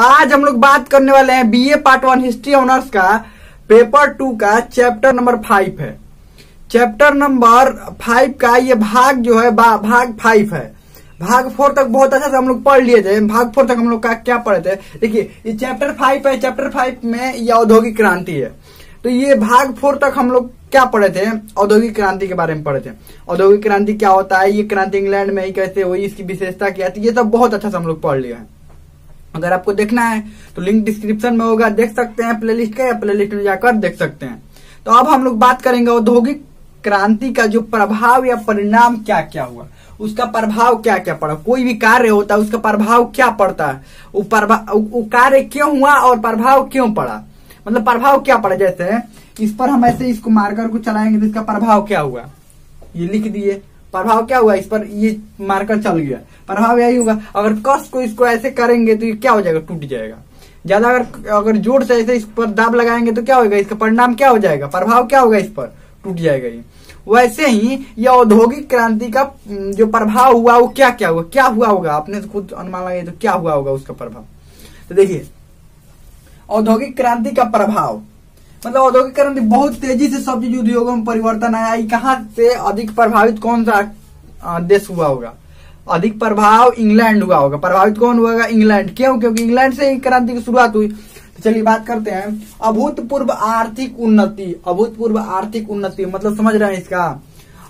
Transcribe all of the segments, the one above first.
आज हम लोग बात करने वाले हैं BA part one history honours का पेपर टू का चैप्टर नंबर फाइव है। चैप्टर नंबर फाइव का ये भाग जो है भाग फाइव है। भाग फोर तक बहुत अच्छा से हम लोग पढ़ लिए थे। भाग फोर तक हम लोग का क्या पढ़े थे? देखिए, ये चैप्टर फाइव है। चैप्टर फाइव में ये औद्योगिक क्रांति है। तो ये भाग फोर तक हम लोग क्या पढ़े थे? औद्योगिक क्रांति के बारे में पढ़े थे। औद्योगिक क्रांति क्या होता है? ये क्रांति इंग्लैंड में ही कैसे हुई? इसकी विशेषता क्या थी? ये सब बहुत अच्छा से हम लोग पढ़ लिया है। अगर आपको देखना है तो लिंक डिस्क्रिप्शन में होगा, देख सकते हैं प्लेलिस्ट का या प्लेलिस्ट में जाकर देख सकते हैं। तो अब हम लोग बात करेंगे औद्योगिक क्रांति का जो प्रभाव या परिणाम क्या क्या हुआ, उसका प्रभाव क्या क्या पड़ा, कोई भी कार्य होता है, उसका प्रभाव क्या पड़ता है, वो प्रभाव कार्य क्यों हुआ और प्रभाव क्यों पड़ा? मतलब प्रभाव क्या पड़ा? जैसे इस पर हम ऐसे इसको मार्कर को चलाएँगे तो इसका प्रभाव क्या हुआ? ये लिख दिए। प्रभाव क्या हुआ? इस पर ये मार्कर चल गया। प्रभाव यही होगा अगर कस को इसको ऐसे करेंगे तो ये क्या हो जाएगा? टूट जाएगा। ज़्यादा अगर अगर ज़ोर से ऐसे इस पर दाब लगाएँगे तो क्या होगा इसका परिणाम क्या हो जाएगा? प्रभाव क्या होगा इस पर? टूट जाएगा ये। वैसे ही ये औद्योगिक क्रांति का जो प्रभाव हुआ, वो क्या क्या हुआ? क्या हुआ होगा? आपने तो खुद अनुमान लगाइए तो क्या हुआ होगा उसका प्रभाव? तो देखिए, औद्योगिक क्रांति का प्रभाव। मतलब औद्योगिकरण बहुत तेज़ी से सब चीज़ उद्योगों में परिवर्तन आया। कहा कहाँ से अधिक प्रभावित कौन सा देश हुआ होगा? अधिक प्रभाव इंग्लैंड हुआ होगा। प्रभावित कौन हुआ होगा? इंग्लैंड। क्यों? क्योंकि इंग्लैंड से क्रांति की शुरुआत हुई। तो चलिए बात करते हैं। अभूतपूर्व आर्थिक उन्नति। अभूतपूर्व आर्थिक उन्नति मतलब समझ रहे हैं इसका?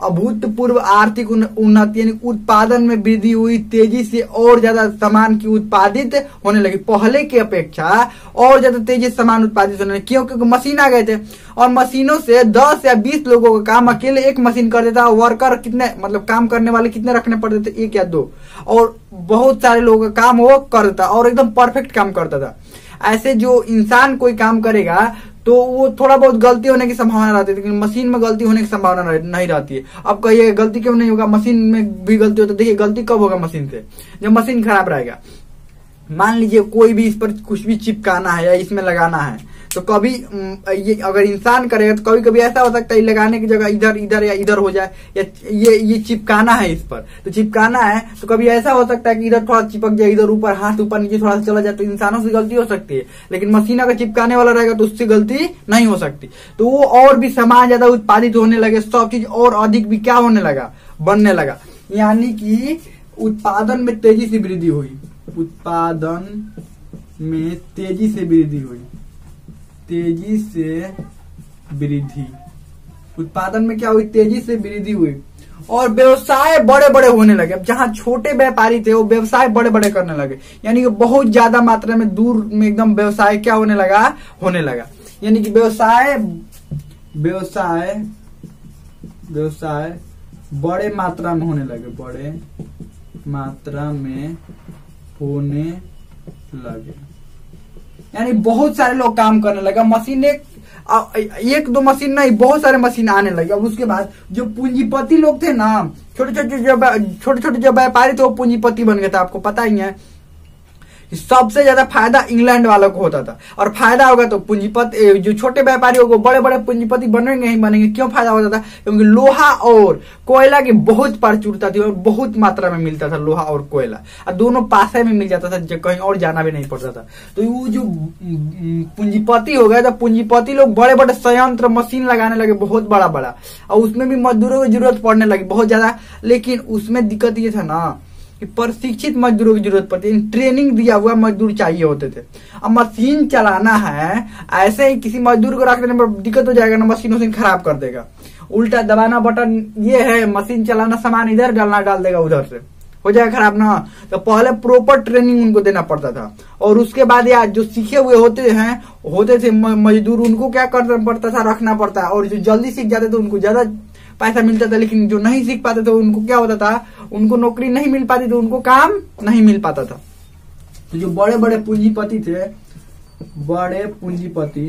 अभूतपूर्व आर्थिक उन्नति यानी उत्पादन में वृद्धि हुई, तेज़ी से और ज़्यादा सामान की उत्पादित होने लगी। पहले की अपेक्षा और ज़्यादा तेज़ी से सामान उत्पादित होने लगी। क्यों? क्योंकि मशीन आ गए थे। और मशीनों से 10 या 20 लोगों का काम अकेले एक मशीन कर देता। वर्कर कितने मतलब काम करने वाले कितने रखने पड़ते थे एक या दो। और बहुत सारे लोगों का काम वो कर देता और एकदम परफेक्ट काम करता था। ऐसे जो इंसान कोई काम करेगा तो वो थोड़ा बहुत गलती होने की संभावना रहती है, लेकिन मशीन में गलती होने की संभावना नहीं रहती है। अब कहिए, गलती क्यों नहीं होगा? मशीन में भी गलती होती है। देखिए, गलती कब होगा मशीन से? जब मशीन खराब रहेगा। मान लीजिए कोई भी इस पर कुछ भी चिपकाना है या इसमें लगाना है तो कभी ये, अगर इंसान करेगा तो कभी कभी ऐसा हो सकता है लगाने की जगह इधर इधर या इधर हो जाए, या ये ये चिपकाना है इस पर। तो चिपकाना है तो कभी ऐसा हो सकता है कि इधर थोड़ा चिपक जाए, इधर ऊपर, हाथ ऊपर नीचे थोड़ा सा चला जाए तो इंसानों से गलती हो सकती है। लेकिन मशीन अगर चिपकाने वाला रहेगा तो उससे गलती नहीं हो सकती। तो वो और भी सामान ज़्यादा उत्पादित होने लगे, सब चीज़ और अधिक भी क्या होने लगा? बनने लगा। यानी कि उत्पादन में तेज़ी से वृद्धि हुई। उत्पादन में तेज़ी से वृद्धि हुई। तेज़ी से वृद्धि। उत्पादन में क्या हुई? तेज़ी से वृद्धि हुई। और व्यवसाय बड़े बड़े होने लगे। अब जहाँ छोटे व्यापारी थे, वो व्यवसाय बड़े बड़े करने लगे। यानी कि बहुत ज़्यादा मात्रा में दूर में एकदम व्यवसाय क्या होने लगा? होने लगा। यानी कि व्यवसाय व्यवसाय व्यवसाय बड़े मात्रा में होने लगे। बड़े मात्रा में होने लगे। यानी बहुत सारे लोग काम करने लगे। मशीन एक एक दो मशीन नहीं, बहुत सारे मशीन आने लगे। अब उसके बाद जो पूंजीपति लोग थे ना छोटे छोटे जो छोटे छोटे जो व्यापारी थे, वो पूंजीपति बन गए थे। आपको पता ही है। सबसे ज़्यादा फ़ायदा इंग्लैंड वालों को होता था। और फ़ायदा होगा तो पूंजीपति जो छोटे व्यापारी होगा बड़े बड़े पूंजीपति बनेंगे ही बनेंगे। क्यों फ़ायदा होता था? क्योंकि लोहा और कोयला की बहुत प्रचुरता थी और बहुत मात्रा में मिलता था, लोहा और कोयला। और दोनों पासे में मिल जाता था, जो कहीं और जाना भी नहीं पड़ता था। तो वो जो पूंजीपति हो गए तो पूंजीपति लोग बड़े बड़े संयंत्र, मशीन लगाने लगे बहुत बड़ा बड़ा और उसमें भी मजदूरों की ज़रूरत पड़ने लगी बहुत ज़्यादा। लेकिन उसमें दिक्कत ये था ना कि प्रशिक्षित मजदूरों की ज़रूरत पड़ती है। ट्रेनिंग दिया हुआ मजदूर चाहिए होते थे। अब मशीन चलाना है, ऐसे ही किसी मजदूर को रख देने पर दिक्कत हो जाएगा, ना मशीन उसीन खराब कर देगा। उल्टा दबाना बटन ये है मशीन चलाना सामान इधर डालना डाल देगा उधर से। हो जाएगा खराब ना। तो पहले प्रॉपर ट्रेनिंग उनको देना पड़ता था। और उसके बाद यार जो सीखे हुए होते हैं, होते थे मजदूर, उनको क्या करना पड़ता था, रखना पड़ता। है और जो जल्दी सीख जाते थे, उनको ज़्यादा पैसा मिलता था, लेकिन जो नहीं सीख पाते थे, उनको क्या होता था? उनको नौकरी नहीं मिल पाती थी, उनको काम नहीं मिल पाता था। तो जो बड़े बड़े पूंजीपति थे, बड़े पूंजीपति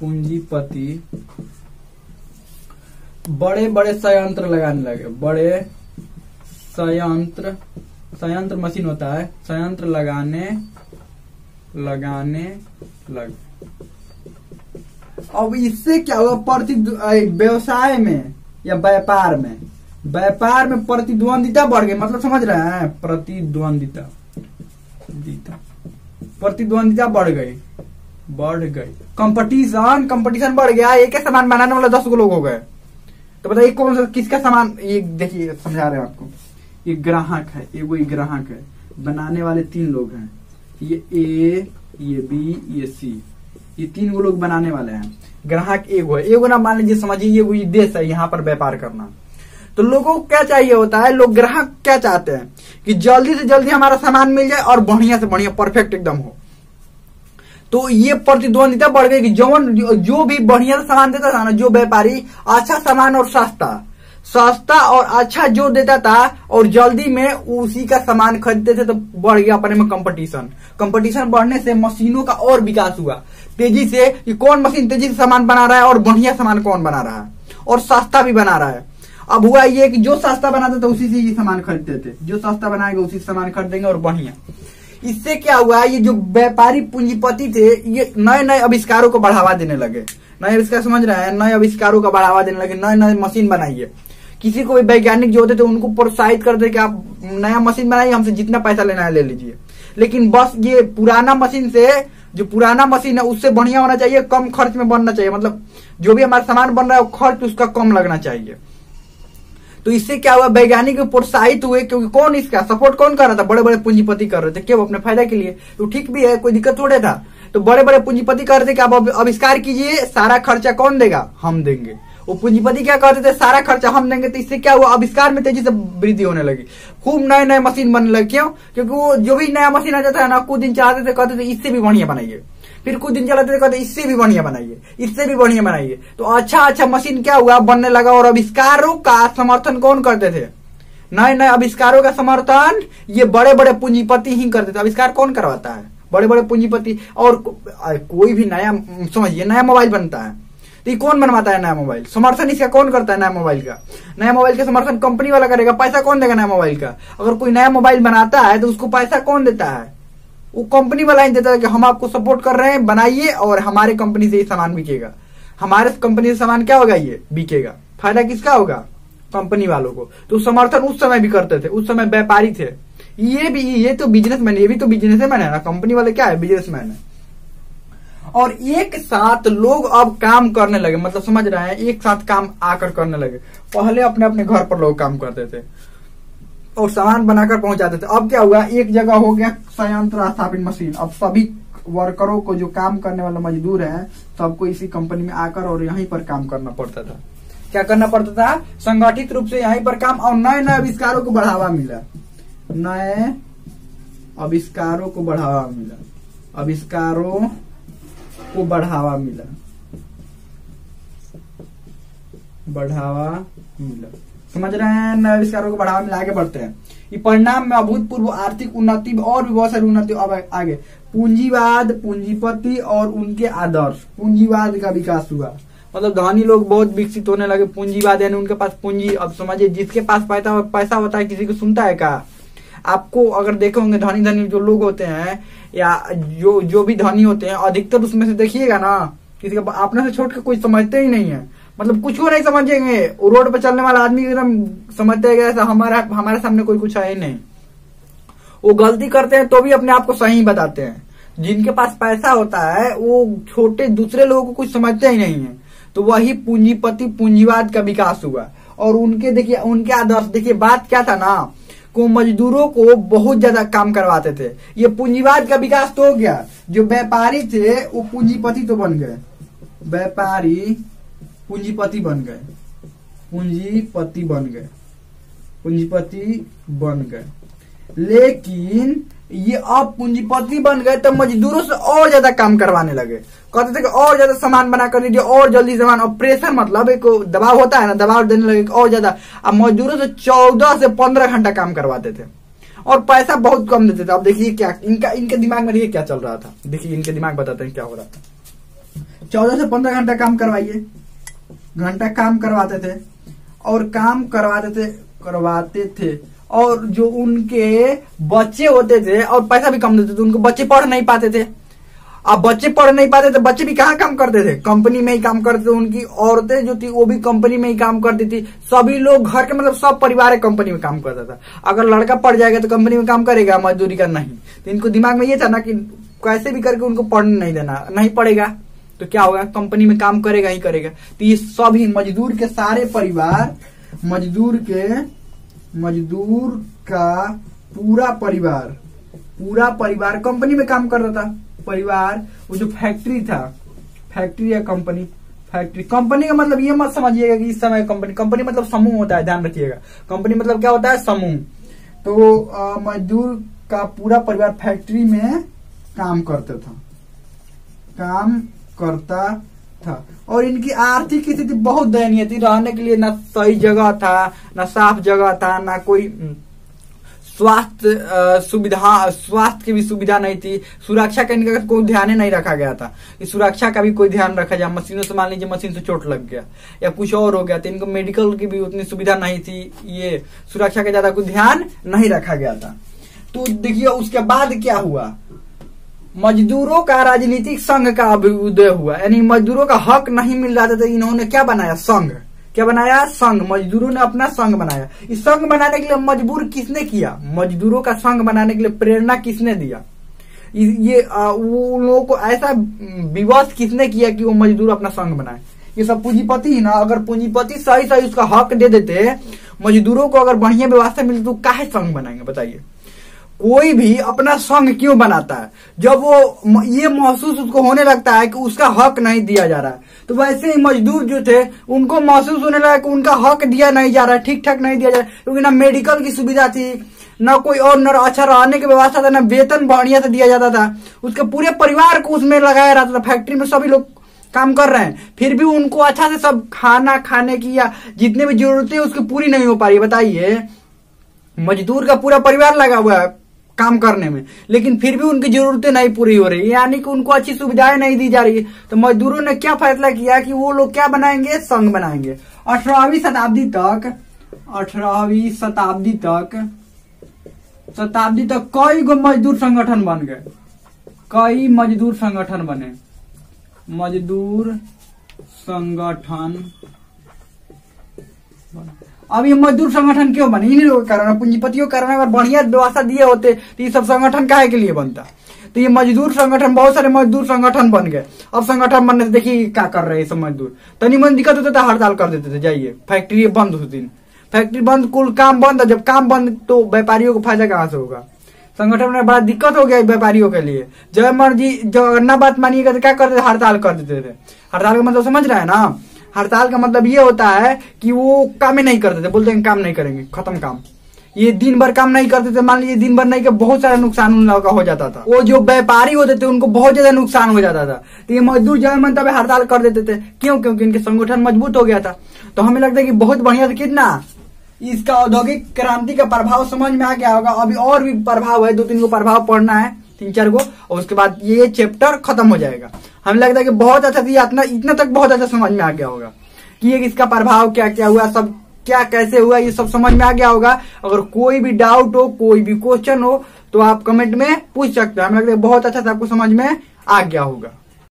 पूंजीपति बड़े बड़े संयंत्र लगाने लगे। बड़े संयंत्र संयंत्र मशीन होता है, संयंत्र लगाने लगाने लगे अब इससे क्या हुआ प्रति व्यवसाय में या व्यापार में? व्यापार में प्रतिद्वंदिता बढ़ गई मतलब समझ रहे हैं? प्रतिद्वंदिता। प्रतिद्वंदिता। बढ़ गई। बढ़ गई। कंपटीशन कंपटीशन बढ़ गया। एक सामान बनाने वाला, दस गो लोग हो गए। तो बताइए, कौन सा किसका सामान ये देखिए, समझा रहे हैं आपको। ये ग्राहक है, ये वही ग्राहक है। बनाने वाले तीन लोग हैं। ये ए, ये बी, ये सी। ये तीन गो लोग बनाने वाले हैं। ग्राहक एगो है एगो ना, मान लीजिए, समझिए, ये देश है, यहाँ पर व्यापार करना। तो लोगों को क्या चाहिए होता है? लोग, ग्राहक क्या चाहते हैं? कि जल्दी से जल्दी हमारा सामान मिल जाए और बढ़िया से बढ़िया, परफेक्ट एकदम हो। तो ये प्रतिद्वंदिता बढ़ गई कि जौन जो भी बढ़िया सामान देता था ना, जो व्यापारी अच्छा सामान और सस्ता। सस्ता और अच्छा जो देता था और जल्दी में उसी का सामान खरीदते थे तो बढ़ गया अपने में कंपटीशन कंपटीशन बढ़ने से मशीनों का और विकास हुआ। तेज़ी से कि कौन मशीन तेज़ी से सामान बना रहा है और बढ़िया सामान कौन बना रहा है। और सस्ता भी बना रहा है। अब हुआ ये कि जो सस्ता बनाते थे, उसी से ये सामान खरीदते थे। जो सस्ता बनाएँगे, उसी से सामान खरीदेंगे और बढ़िया। इससे क्या हुआ, ये जो व्यापारी पूंजीपति थे, ये नए नए आविष्कारों को बढ़ावा देने लगे। नए आविष्कार समझ रहे हैं? नए आविष्कारों का बढ़ावा देने लगे नए नए मशीन बनाइए। किसी को भी वैज्ञानिक जो होते थे, उनको प्रोत्साहित करते कि आप नया मशीन बनाइए, हमसे जितना पैसा लेना है ले लीजिए। लेकिन बस ये पुराना मशीन से जो पुराना मशीन है, उससे बढ़िया होना चाहिए, कम खर्च में बनना चाहिए। मतलब जो भी हमारा सामान बन रहा है खर्च उसका कम लगना चाहिए। तो इससे क्या हुआ, वैज्ञानिक प्रोत्साहित हुए, क्योंकि कौन इसका? सपोर्ट कौन कर रहा था? बड़े बड़े पूंजीपति कर रहे थे। क्यों अपने फ़ायदा के लिए। तो ठीक भी है, कोई दिक्कत थोड़े था। तो बड़े बड़े पूंजीपति कर रहे थे कि आप अविष्कार कीजिए, सारा खर्चा कौन देगा? हम देंगे। वो पूंजीपति क्या कहते थे? सारा खर्चा हम देंगे तो इससे क्या हुआ? आविष्कार में तेज़ी से वृद्धि होने लगी। खूब नए नए मशीन बनने लगे। क्यों? क्योंकि वो जो भी नया मशीन आ जाता है ना, कुछ दिन चलाते थे, कहते थे, इससे भी बढ़िया बनाइए। फिर कुछ दिन चलाते थे, कहते इससे भी बढ़िया बनाइए। इससे भी बढ़िया बनाइए। तो अच्छा अच्छा मशीन क्या हुआ? बनने लगा और आविष्कारों का समर्थन कौन करते थे? नए नए आविष्कारों का समर्थन, ये बड़े बड़े पूंजीपति ही करते थे। आविष्कार कौन करवाता है? बड़े बड़े पूंजीपति और कोई भी नया, समझिए, नया मोबाइल बनता है। तो ये कौन बनवाता है नया मोबाइल? समर्थन इसका कौन करता है नया मोबाइल का? नया मोबाइल का समर्थन कंपनी वाला करेगा, पैसा कौन देगा नया मोबाइल का? अगर कोई नया मोबाइल बनाता है तो उसको पैसा कौन देता है? वो कंपनी वाला ही देता है कि हम आपको सपोर्ट कर रहे हैं, बनाइए और हमारे कंपनी से ये सामान बिकेगा। हमारे कंपनी से सामान क्या होगा ये? बिकेगा। फ़ायदा किसका होगा? कंपनी वालों को। तो समर्थन उस समय भी करते थे, उस समय व्यापारी थे। ये भी, ये तो बिजनेसमैन ये भी तो बिजनेसमैन है ना? कंपनी वाले क्या है? बिजनेसमैन है। और एक साथ लोग अब काम करने लगे मतलब समझ रहे हैं, एक साथ काम आकर करने लगे। पहले अपने अपने घर पर लोग काम करते थे और सामान बनाकर पहुंचाते थे। अब क्या हुआ? एक जगह हो गया, संयंत्र स्थापित मशीन। अब सभी वर्करों को जो काम करने वाले मजदूर है, सबको इसी कंपनी में आकर और यहीं पर काम करना पड़ता था। क्या करना पड़ता था? संगठित रूप से यहीं पर काम और नए नए आविष्कारों को बढ़ावा मिला। नए आविष्कारों को बढ़ावा मिला। आविष्कारों को बढ़ावा मिला। बढ़ावा मिला। समझ रहे हैं? नए आविष्कारों को बढ़ावा मिला, आगे बढ़ते हैं। ये परिणाम में अभूतपूर्व, आर्थिक उन्नति और भी बहुत सारी उन्नति। अब आगे। पूंजीवाद, पूंजीपति और उनके आदर्श। पूंजीवाद का विकास हुआ। मतलब धनी लोग बहुत विकसित होने लगे। पूंजीवाद यानी उनके पास पूंजी। अब समझिए, जिसके पास पैसा पैसा होता है, किसी को सुनता है का आपको अगर देखे होंगे धनी धनी जो लोग होते हैं, या जो जो भी धनी होते हैं, अधिकतर उसमें से देखिएगा ना। किसी का अपने से छोड़ के कोई समझते ही नहीं है। मतलब कुछ को नहीं समझेंगे। रोड पर चलने वाला आदमी एकदम समझते हैं ऐसा हमारा, हमारे सामने कोई कुछ है ही नहीं। वो गलती करते हैं तो भी अपने आप को सही बताते हैं। जिनके पास पैसा होता है, वो छोटे दूसरे लोगों को कुछ समझते ही नहीं है। तो वही पूंजीपति, पूंजीवाद का विकास हुआ। और उनके, देखिए, उनके आदर्श, देखिए, बात क्या था ना? को मजदूरों को बहुत ज़्यादा काम करवाते थे। ये पूंजीवाद का विकास तो हो गया। जो व्यापारी थे, वो पूंजीपति तो बन गए। व्यापारी पूंजीपति बन गए। पूंजीपति बन गए। पूंजीपति बन गए। लेकिन ये अब पूंजीपति बन गए तो मजदूरों से और ज़्यादा काम करवाने लगे। कहते थे कि और ज़्यादा सामान बना कर दीजिए, और जल्दी सामान। और प्रेशर मतलब एक दबाव होता है ना, दबाव देने लगे और ज़्यादा। अब मजदूरों से चौदह से पंद्रह घंटा काम करवाते थे। और पैसा बहुत कम देते थे। अब देखिए क्या, इनका, इनके दिमाग में क्या चल रहा था। देखिए, इनके दिमाग बताते हैं क्या हो रहा था। चौदह से पंद्रह घंटा काम करवाइए। घंटा काम करवाते थे। और काम करवाते थे करवाते थे। और जो उनके बच्चे होते थे, और पैसा भी कम देते थे, उनके बच्चे पढ़ नहीं पाते थे। अब बच्चे पढ़ नहीं पाते तो बच्चे भी कहाँ काम करते थे? कंपनी में ही काम करते थे उनकी। औरतें जो थी, वो भी कंपनी में ही काम करती थी। सभी लोग घर के मतलब सब परिवार कंपनी में काम करता था। अगर लड़का पढ़ जाएगा तो कंपनी में काम करेगा, मजदूरी का नहीं। तो इनको दिमाग में ये था ना कि कैसे भी करके उनको पढ़ने नहीं देना, नहीं पड़ेगा। तो क्या होगा? कंपनी में काम करेगा ही करेगा। तो ये सभी मजदूर के सारे परिवार मजदूर के मजदूर का पूरा परिवार पूरा परिवार कंपनी में काम करता था। परिवार, वो जो फैक्ट्री था फैक्ट्री या कंपनी फैक्ट्री कंपनी का मतलब ये मत समझिएगा कि इस समय कंपनी कंपनी मतलब समूह होता है, ध्यान रखिएगा। कंपनी मतलब क्या होता है? समूह। तो मजदूर का पूरा परिवार फैक्ट्री में काम करता था। काम करता था। और इनकी आर्थिक स्थिति बहुत दयनीय थी। रहने के लिए ना सही जगह था, ना साफ़ जगह था, ना कोई स्वास्थ्य सुविधा, स्वास्थ्य की भी सुविधा नहीं थी। सुरक्षा का इनका कोई ध्यान ही नहीं रखा गया था। कि सुरक्षा का भी कोई ध्यान रखा जाए, मशीनों से मान लीजिए मशीन से चोट लग गया, या कुछ और हो गया तो इनको मेडिकल की भी उतनी सुविधा नहीं थी ये। सुरक्षा का ज़्यादा कोई ध्यान नहीं रखा गया था। तो देखिए, उसके बाद क्या हुआ? मजदूरों का राजनीतिक संघ का अभ्युदय हुआ। यानी मजदूरों का हक नहीं मिल रहा था तो इन्होंने क्या बनाया? संघ। क्या बनाया? संघ। मजदूरों ने अपना संघ बनाया। इस संघ बनाने के लिए मजबूर किसने किया? मजदूरों का संघ बनाने के लिए प्रेरणा किसने दिया? ये उन लोगों को ऐसा विवश किसने किया कि वो मजदूर अपना संघ बनाए? ये सब पूंजीपति ही ना? अगर पूंजीपति सही सही उसका हक दे देते, मजदूरों को अगर बढ़िया व्यवस्था मिलती तो काहे संघ बनाएँगे? बताइए। कोई भी अपना संघ क्यों बनाता है? जब वो ये महसूस उसको होने लगता है कि उसका हक नहीं दिया जा रहा है। तो वैसे ही मजदूर जो थे, उनको महसूस होने लगा कि उनका हक दिया नहीं जा रहा है ठीक ठाक नहीं दिया जा रहा, क्योंकि ना मेडिकल की सुविधा थी, ना कोई और, न अच्छा रहने की व्यवस्था था, ना वेतन बढ़िया से दिया जाता था। उसके पूरे परिवार को उसमें लगाया रहता था फैक्ट्री में सभी लोग काम कर रहे हैं। फिर भी उनको अच्छा से सब खाना, खाने की या जितने भी जरूरतें उसकी पूरी नहीं हो पा रही। बताइए, मजदूर का पूरा परिवार लगा हुआ है काम करने में। लेकिन फिर भी उनकी जरूरतें नहीं पूरी हो रही यानी कि उनको अच्छी सुविधाएँ नहीं दी जा रही है। तो मजदूरों ने क्या फैसला किया कि वो लोग क्या बनाएँगे? संघ बनाएँगे। अठारहवीं शताब्दी तक, अठारहवीं शताब्दी तक शताब्दी तक कई गो मजदूर संगठन बन गए। कई मजदूर संगठन बने। मजदूर संगठन अब ये मजदूर संगठन क्यों बने? इन्हीं लोगों के कारण। पूंजीपतियों के कारण अगर बढ़िया व्यवस्था दिए होते तो ये सब संगठन काहे के लिए बनता? तो ये मजदूर संगठन, बहुत सारे मजदूर संगठन बन गए। अब संगठन बनने से देखिए क्या कर रहे हैं सब मजदूर। तनी मन दिक्कत होता था हड़ताल कर देते थे, जाइए। फैक्ट्री बंद उस दिन। फैक्ट्री बंद, कुल काम बंद, जब काम बंद तो व्यापारियों को फ़ायदा कहाँ से होगा? संगठन में बड़ा दिक्कत हो गया व्यापारियों के लिए। जब मर्ज़ी जो अगर ना बात मानिएगा तो क्या करते हड़ताल कर देते थे। हड़ताल का मतलब समझ रहा है ना? हड़ताल का मतलब ये होता है कि वो काम ही नहीं करते थे, बोलते हैं काम नहीं करेंगे, खत्म काम। ये दिन भर काम नहीं करते थे, मान लीजिए दिन भर नहीं के बहुत सारा नुकसान उन लोगों का हो जाता था। वो जो व्यापारी होते थे, उनको बहुत ज़्यादा नुकसान हो जाता था। तो ये मजदूर जब मन तब हड़ताल कर देते थे। क्यों? क्योंकि इनके संगठन मज़बूत हो गया था। तो हमें लगता है कि बहुत बढ़िया था। कितना? इसका औद्योगिक क्रांति का प्रभाव समझ में आ गया होगा। अभी और भी प्रभाव है, दो तीन गो प्रभाव पढ़ना है, तीन चार गो, और उसके बाद ये चैप्टर खत्म हो जाएगा। हमें लगता है कि बहुत अच्छा था, इतना इतना तक बहुत अच्छा समझ में आ गया होगा कि ये इसका प्रभाव क्या क्या हुआ, सब क्या, कैसे हुआ, ये सब समझ में आ गया होगा। अगर कोई भी डाउट हो, कोई भी क्वेश्चन हो तो आप कमेंट में पूछ सकते हो। हमें लगता है बहुत अच्छा से आपको समझ में आ गया होगा।